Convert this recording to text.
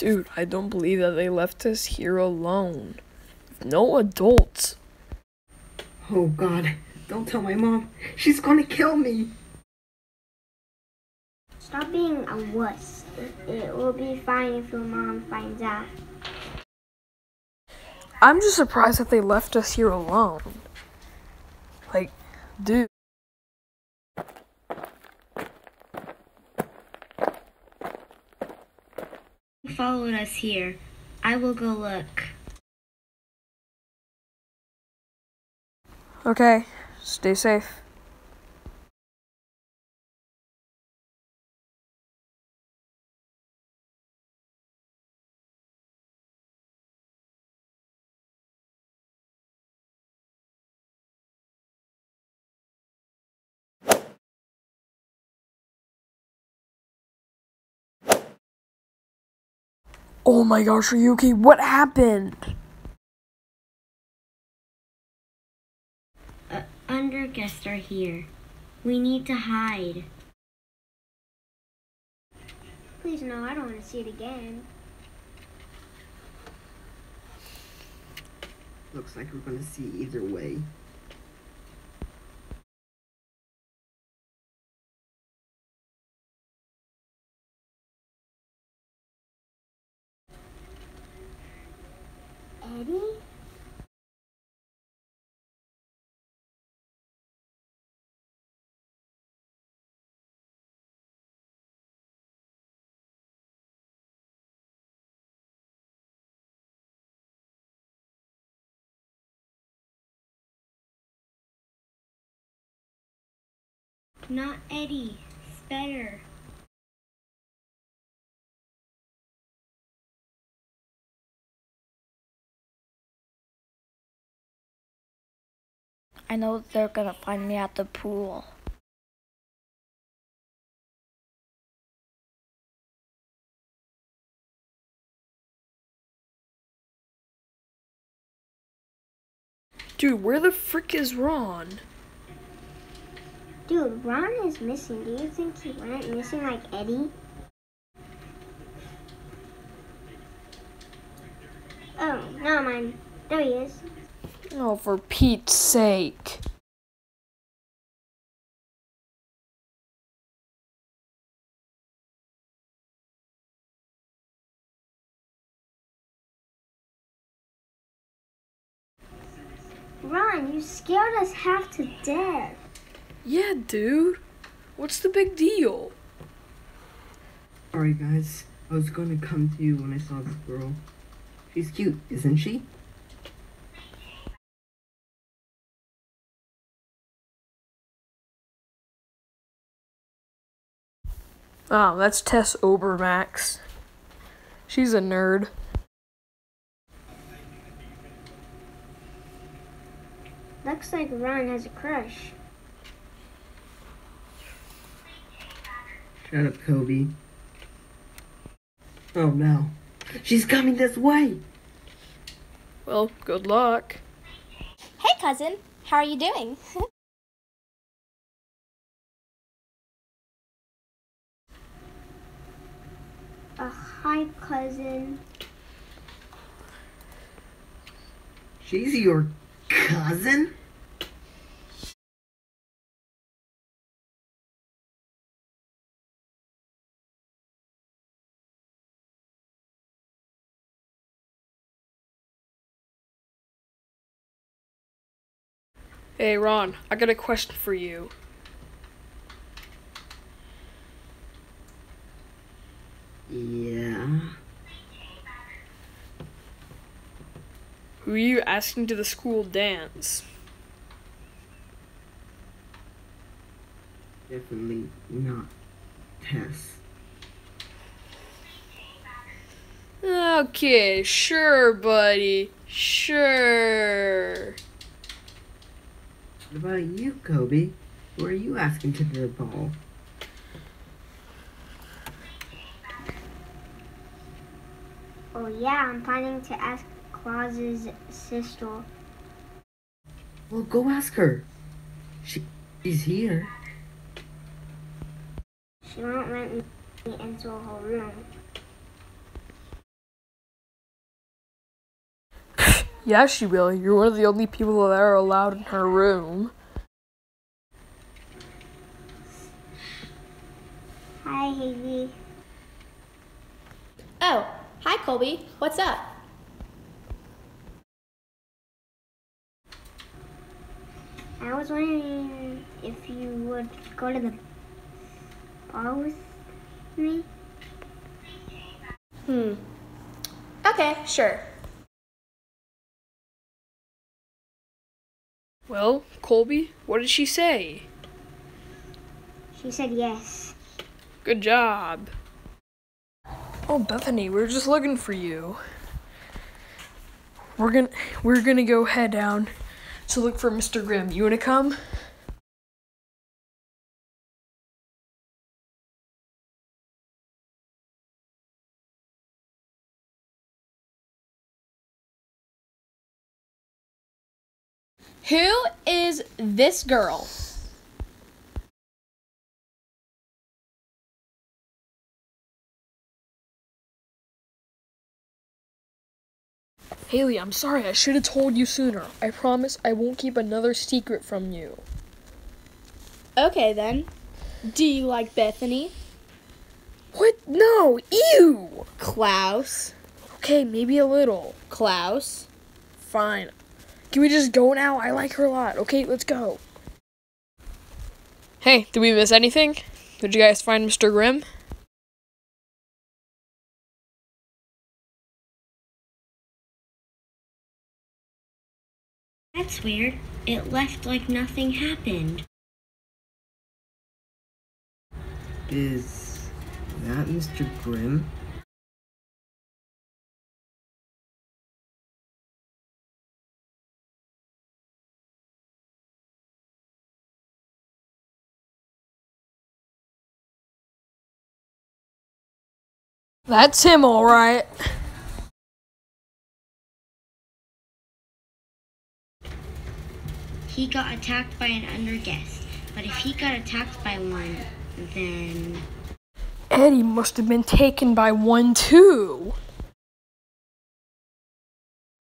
Dude, I don't believe that they left us here alone. No adults. Oh god, don't tell my mom. She's gonna kill me. Stop being a wuss. It, it will be fine if your mom finds out. I'm just surprised that they left us here alone. Like, dude. Followed us here. I will go look. Okay, stay safe. Oh my gosh, Ryuki, what happened? Uh, under guests are here. We need to hide. Please, no, I don't want to see it again. Looks like we're gonna see either way. Eddie? Not Eddie. It's better. I know they're gonna find me at the pool. Dude, where the frick is Ron? Dude, Ron is missing. Do you think he went missing like Eddie? Oh, never mind. There he is. Oh, for Pete's sake. Ron, you scared us half to death. Yeah, dude. What's the big deal? Alright guys, I was gonna come to you when I saw this girl. She's cute, isn't she? Oh, that's Tess Obermax. She's a nerd. Looks like Ron has a crush. Shut up, Kobe. Oh no. She's coming this way! Well, good luck. Hey, cousin. How are you doing? cousin. She's your cousin? Hey, Ron, I got a question for you. Yeah. Who are you asking to the school dance? Definitely not Tess. Okay, sure, buddy. Sure. What about you, Kobe? Who are you asking to the ball? Oh yeah, I'm planning to ask Klaus's sister. Well, go ask her. She, she's here. She won't let me into her room. yeah, she will. You're one of the only people that are allowed in her room. Hi, Haley. Oh, hi, Colby. What's up? Was wondering if you would go to the bar with me. Hmm. Okay, sure. Well, Colby, what did she say? She said yes. Good job. Oh, Bethany, we're just looking for you. We're gonna we're gonna go head down to look for Mr. Grimm. You wanna come? Who is this girl? Haley, I'm sorry. I should have told you sooner. I promise I won't keep another secret from you. Okay, then. Do you like Bethany? What? No. Ew. Klaus? Okay, maybe a little. Klaus? Fine. Can we just go now? I like her a lot. Okay, let's go. Hey, did we miss anything? Did you guys find Mr. Grimm? That's weird. It left like nothing happened. Is that Mr. Grimm? That's him, all He got attacked by an underguest. But if he got attacked by one, then Eddie must have been taken by one too.